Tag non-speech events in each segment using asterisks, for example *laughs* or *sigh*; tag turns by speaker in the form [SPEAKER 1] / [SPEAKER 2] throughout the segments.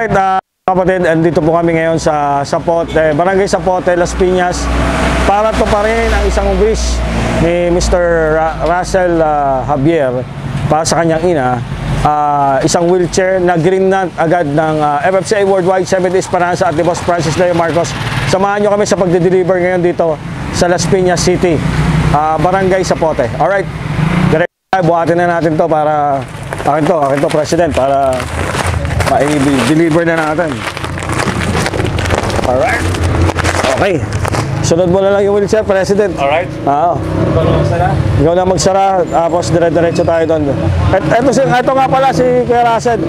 [SPEAKER 1] Alright, ah, kapatid, andito po kami ngayon sa Sapote, Barangay Sapote, Las Piñas para to pa rin ang isang wish ni Mr. Ra- Russell ah, Javier para sa kanyang ina ah, isang wheelchair na green na agad ng ah, FFCA Worldwide 70 Esperanza at ni Boss Francis Leo Marcos. Samahan nyo kami sa pagde-deliver ngayon dito sa Las Piñas City, ah, Barangay Sapote. Alright, direct buhatin na natin to para akin to, akin to, President, para ma-deliver na natin. Alright. Okay. Sunod mo na lang yung wheelchair, President.
[SPEAKER 2] Alright.
[SPEAKER 1] Oo. Ikaw na magsara, tapos dire-diretso tayo doon. Et, eto, si, eto nga pala si Kuya Russell.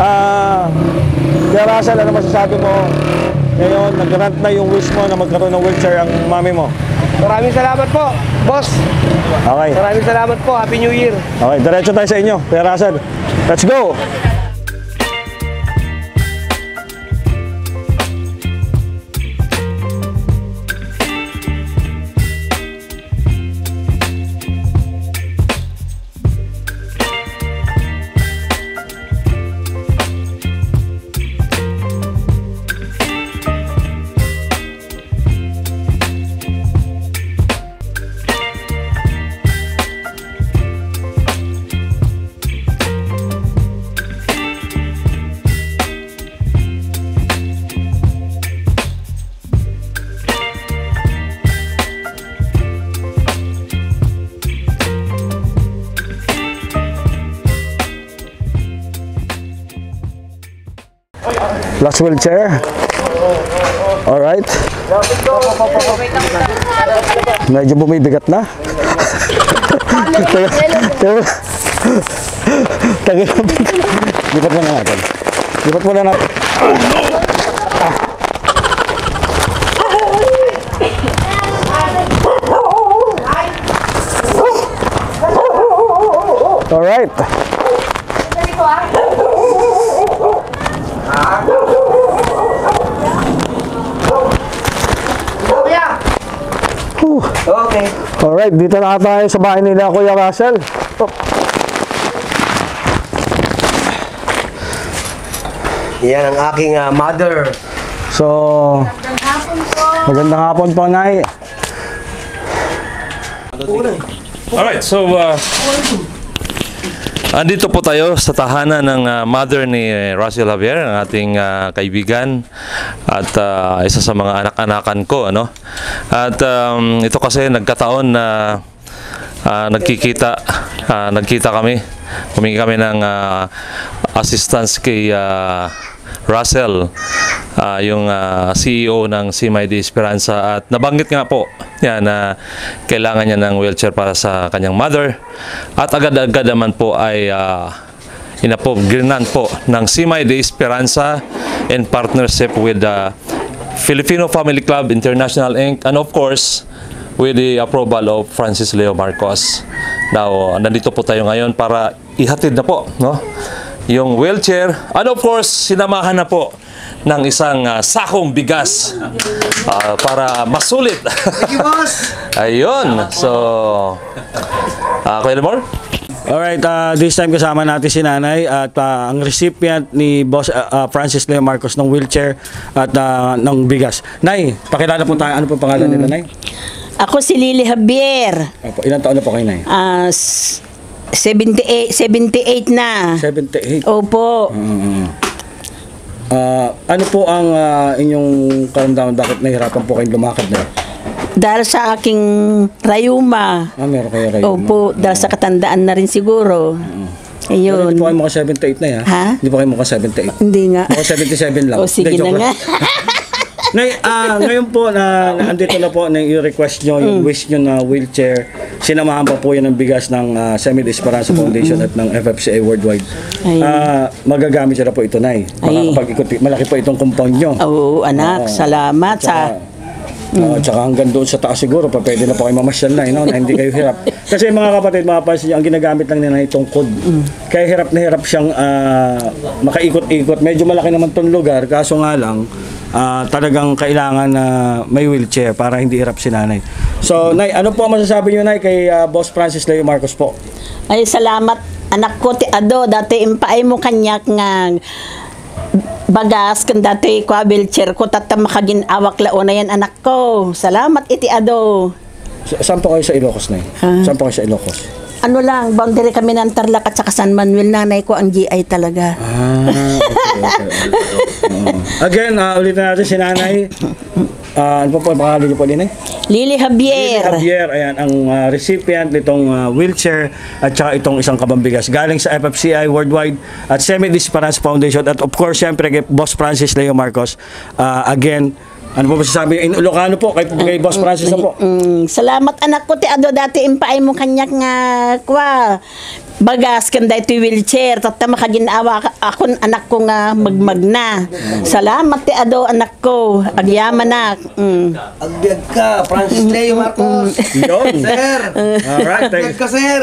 [SPEAKER 1] Ah, Kuya Russell, ano masasabi mo? Ngayon, nag-grant na yung wish mo na magkaroon ng wheelchair ang mami mo.
[SPEAKER 3] Maraming salamat po, boss.
[SPEAKER 1] Okay.
[SPEAKER 3] Maraming salamat po. Happy New Year.
[SPEAKER 1] Okay, diretso tayo sa inyo, Kuya Russell. Let's go! Last wheelchair. Alright. Medyo bumibigat na. Taga- taga- taga- Lipat muna natin. Lipat muna natin. Alright. Whew.
[SPEAKER 3] Okay.
[SPEAKER 1] Alright, dito na tayo sa bahay nila Kuya Russell. Oh,
[SPEAKER 3] Yan ang aking ah, mother.
[SPEAKER 1] So, magandang hapon po, Nay.
[SPEAKER 2] Alright, so uh, andito po tayo sa tahanan ng uh, mother ni uh, Russell Javier, ang ating uh, kaibigan at uh, isa sa mga anak-anakan ko, ano. At um, ito kasi nagkataon na uh, nagkikita uh, nagkita kami. Humingi kami ng uh, assistance kay uh, Russell, ah, yung ah, CEO ng CMI de Esperanza at nabanggit nga po yan na kailangan niya ng wheelchair para sa kanyang mother at agad-agad naman po ay uh, inapogrinan po ng CMI de Esperanza in partnership with the Filipino Family Club International Inc. and of course with the approval of Francis Leo Marcos. Now, nandito po tayo ngayon para ihatid na po, no? Yung wheelchair, and of course, sinamahan na po ng isang ah, sakong bigas ah, para masulit.
[SPEAKER 3] Thank you, boss. *laughs*
[SPEAKER 2] Ayun. So, ah Kuya Lemore?
[SPEAKER 1] Alright, uh, this time kasama natin si Nanay at uh, ang recipient ni Boss uh, uh, Francis Leo Marcos ng wheelchair at uh, ng bigas. Nay, pakilala po tayo. Ano po pangalan nila, Nay?
[SPEAKER 4] Ako si Lily Javier.
[SPEAKER 1] Opo, ilang taon na po kayo, Nay?
[SPEAKER 4] Ah, s- 78, 78 na.
[SPEAKER 1] 78.
[SPEAKER 4] Opo.
[SPEAKER 1] Ah, ano po ang ah, inyong karamdaman? Bakit nahihirapan po kayong lumakad na?
[SPEAKER 4] Dahil sa aking rayuma.
[SPEAKER 1] Ah, meron kayo kayo.
[SPEAKER 4] Opo, dahil sa katandaan na rin siguro.
[SPEAKER 1] Pero
[SPEAKER 4] Ayun.
[SPEAKER 1] hindi po kayo mukha 78 na eh, ha? Hindi po kayo mukha 78.
[SPEAKER 4] Hindi nga.
[SPEAKER 1] Mukha 77 lang. *laughs*
[SPEAKER 4] O sige
[SPEAKER 1] Hindi,
[SPEAKER 4] na
[SPEAKER 1] joke
[SPEAKER 4] nga.
[SPEAKER 1] lang. *laughs* Nay, ah, ngayon po na na andito na po na yung request nyo,
[SPEAKER 4] Mm.
[SPEAKER 1] yung wish nyo na wheelchair. Sinamahan pa po yan ng bigas ng uh, Semid Esperanza Foundation at ng FFCA Worldwide.
[SPEAKER 4] Ayun.
[SPEAKER 1] Ah, magagamit na po ito, Nay.
[SPEAKER 4] Ay.
[SPEAKER 1] Makakapag-ikot, malaki po itong compound nyo.
[SPEAKER 4] Oo,
[SPEAKER 1] Oo.
[SPEAKER 4] anak. Salamat sa...
[SPEAKER 1] Uh, tsaka hanggang doon sa taas siguro, pa pwede na po kayo mamasyal na, you know, na hindi kayo hirap. *laughs* Kasi mga kapatid, mapapansin nyo, ang ginagamit lang nila itong code. Kaya hirap na hirap siyang ah, makaikot-ikot. Medyo malaki naman tong lugar, kaso nga lang, ah, talagang kailangan na may wheelchair para hindi hirap si nanay. So, Nay, ano po ang masasabi nyo, Nay, kay ah, Boss Francis Leo Marcos po?
[SPEAKER 4] Ay, salamat. Anak ko, ti Ado, dati impaay mo kanyak nga bagas kan dati ko wheelchair ko tata makagin awak lao na yan anak ko. Salamat iti ado.
[SPEAKER 1] Sa- Saan po kayo sa Ilocos na
[SPEAKER 4] Ah.
[SPEAKER 1] Saan po kayo sa Ilocos?
[SPEAKER 4] Ano lang, boundary kami ng Tarlac at saka San Manuel. Nanay ko ang GI talaga.
[SPEAKER 1] Ah, okay, okay, okay. *laughs* Again, uh, ulitin natin si Nanay. Ah, ano po po ang pangalan niyo po din eh?
[SPEAKER 4] Lily Javier.
[SPEAKER 1] Javier, ayan, ang ah, recipient nitong ah, wheelchair at saka itong isang kabambigas. Galing sa FFCI Worldwide at Semi Disparance Foundation at of course, syempre kay Boss Francis Leo Marcos. Ah, again, ano po ba sasabi? In Ilocano po, kay, kay Boss Francis na po.
[SPEAKER 4] Mm, salamat anak ko ti ado dati impaay mo kanyak nga kwa bagas kan dati wheelchair tatta makaginawa ka- akon anak ko nga magmag na salamat ti ado anak ko agyaman nak mm.
[SPEAKER 3] Agbiag ka, Francis Leo Marcos.
[SPEAKER 1] Yun.
[SPEAKER 3] Sir.
[SPEAKER 1] Alright, thank
[SPEAKER 3] Agbiag ka, sir.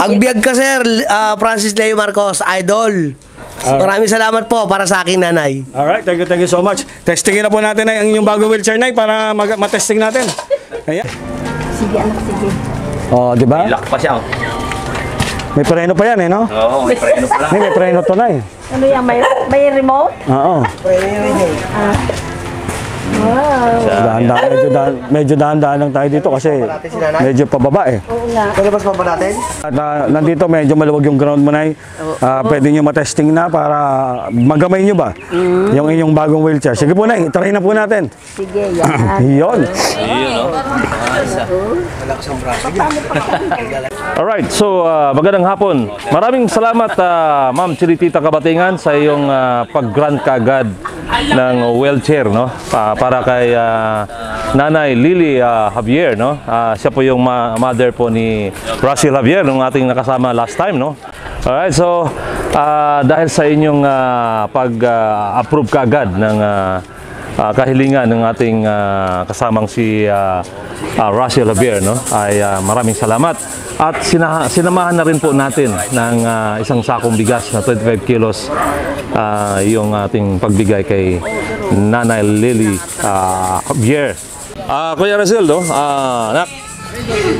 [SPEAKER 3] Agbiag ka, sir. Ah, Francis Leo Marcos, idol. Maraming salamat po para sa aking nanay.
[SPEAKER 1] Alright, thank you, thank you so much. Testingin na po natin ay ang inyong bagong wheelchair na para mag- matesting natin. Ayan.
[SPEAKER 4] sige anak sige
[SPEAKER 1] Oh, di ba?
[SPEAKER 2] Lock pa siya.
[SPEAKER 1] May preno pa yan eh, no?
[SPEAKER 2] Oo, may preno pala.
[SPEAKER 1] Hindi, may preno to na eh.
[SPEAKER 4] ano yan may, may remote
[SPEAKER 1] Oo.
[SPEAKER 4] Wow.
[SPEAKER 1] Dahan-dahan, medyo dahan, medyo dahan-dahan lang tayo dito kasi medyo pababa eh.
[SPEAKER 4] oo nga.
[SPEAKER 3] Palabas pa ba natin?
[SPEAKER 1] At ah, nandito medyo maluwag yung ground mo na uh, pwede nyo matesting na para magamay nyo ba? Yung inyong bagong wheelchair. Sige po na, try na po natin.
[SPEAKER 4] sige yan. *laughs*
[SPEAKER 1] Yun.
[SPEAKER 2] Alright, *laughs* so uh, magandang hapon. Maraming salamat uh, Ma'am Chiritita Kabatingan sa iyong uh, pag-grant kagad ng wheelchair no Pa- para kay uh, Nanay Lily uh, Javier no. Ah, siya po yung ma- mother po ni Russell Javier nung ating nakasama last time no. Alright, so uh, dahil sa inyong uh, pag-approve kagad ng uh, ah, kahilingan ng ating ah, kasamang si ah, ah, Russell Javier no ay ah, maraming salamat at sina- sinamahan na rin po natin ng ah, isang sakong bigas na 25 kilos ah, yung ating pagbigay kay Nanay Lily Javier. Ah, Kuya Russell no, ah, anak,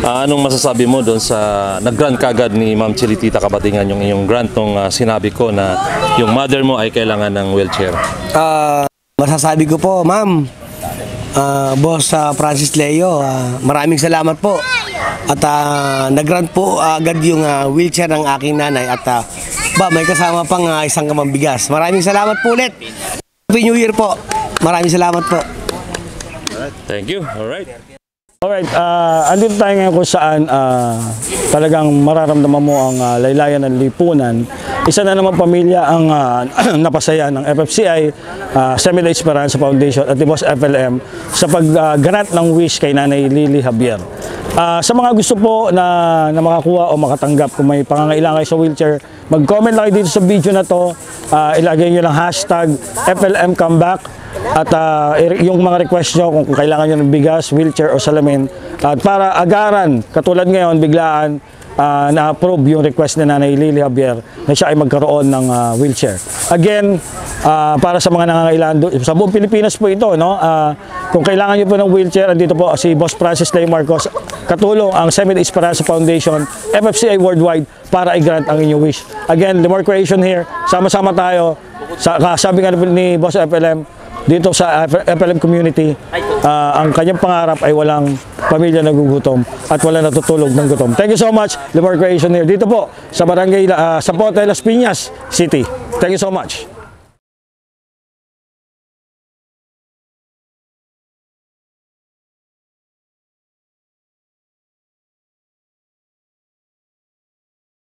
[SPEAKER 2] ah, anong masasabi mo doon sa nag-grant kagad ni Ma'am Chilitita Kabatingan yung iyong grant nung ah, sinabi ko na yung mother mo ay kailangan ng wheelchair?
[SPEAKER 3] Ah, masasabi ko po, ma'am, ah, boss ah, Francis Leo, ah, maraming salamat po. At uh, nag-grant po ah, agad yung ah, wheelchair ng aking nanay at ah, ba, may kasama pang ah, isang kamambigas. Maraming salamat po ulit. Happy New Year po. Maraming salamat po.
[SPEAKER 2] Thank you. All right.
[SPEAKER 1] Alright, uh, andito tayo ngayon kung saan ah, talagang mararamdaman mo ang ah, laylayan ng lipunan. Isa na naman pamilya ang ah, *clears throat* napasaya ng FFCI, uh, Semila Esperanza Foundation at Boss FLM sa pag-grant ng wish kay Nanay Lily Javier. Ah, sa mga gusto po na, na makakuha o makatanggap kung may pangangailangan kayo sa wheelchair, mag-comment lang dito sa video na to. Ah, ilagay nyo lang hashtag FLM Comeback at i- yung mga request nyo kung kailangan nyo ng bigas, wheelchair o salamin at para agaran, katulad ngayon, biglaan ah, na-approve yung request ni Nanay Lily Javier na siya ay magkaroon ng ah, wheelchair. Again, ah, para sa mga nangangailangan do- sa buong Pilipinas po ito, no? Ah, kung kailangan nyo po ng wheelchair, andito po si Boss Francis Leo Marcos, katulong ang Seven Esperanza Foundation, FFCI Worldwide para i-grant ang inyong wish. Again, the more creation here, sama-sama tayo. Sa, sabi nga ni Boss FLM, dito sa FLM community, ah, ang kanyang pangarap ay walang pamilya nagugutom at wala natutulog ng gutom. Thank you so much, Limor Creation here. Dito po sa Barangay, ah, sa Las Piñas City. Thank you so much.